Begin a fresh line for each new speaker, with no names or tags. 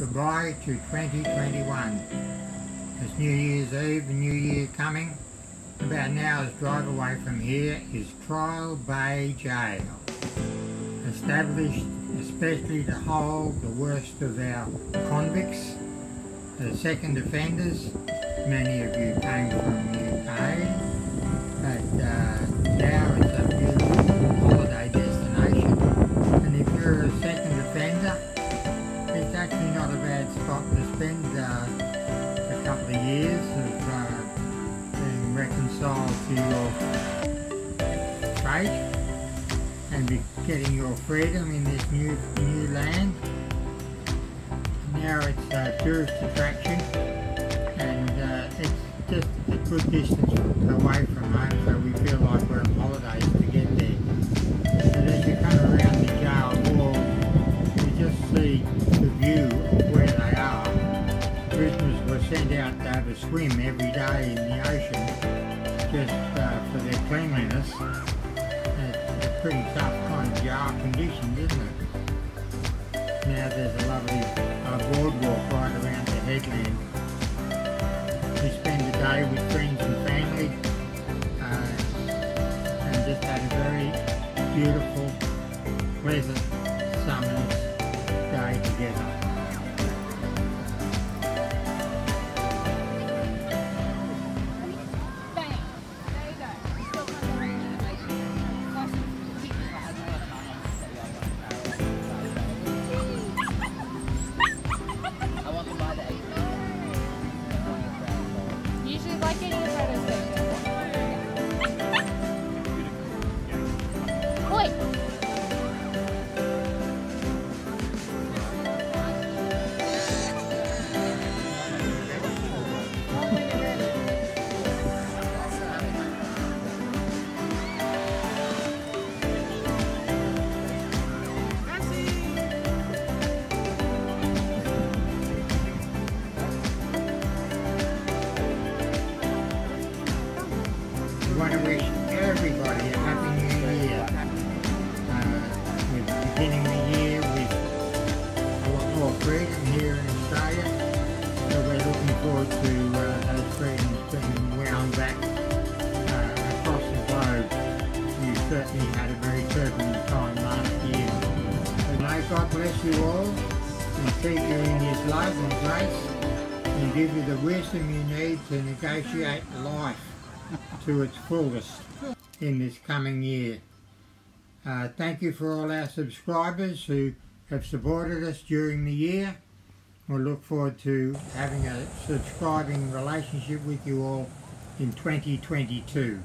goodbye to 2021. It's New Year's Eve, the New Year coming. About an hour's drive away from here is Trial Bay Gaol. Established especially to hold the worst of our convicts, the second offenders. Many of you came from the UK, but uh, actually not a bad spot to spend uh, a couple of years of uh, being reconciled to your faith and be getting your freedom in this new new land. Now it's a tourist attraction and uh, it's just a good distance away from home so we feel like we're on holidays to get there. But as you come around the jail wall you just see of where they are. Prisoners were sent out to have a swim every day in the ocean just uh, for their cleanliness. It's a pretty tough kind of jail conditions, isn't it? Now there's a lovely uh, boardwalk right around the headland. We spend the day with friends and family uh, and just had a very beautiful, pleasant want to wish everybody a happy new year. Uh, we're beginning the year with a lot more freedom here in Australia, so we're looking forward to uh, those freedoms being wound back uh, across the globe. We certainly had a very turbulent time last year. So may God bless you all and keep you in His love and grace and give you the wisdom you need to negotiate life to its fullest in this coming year. Uh, thank you for all our subscribers who have supported us during the year. We'll look forward to having a subscribing relationship with you all in 2022.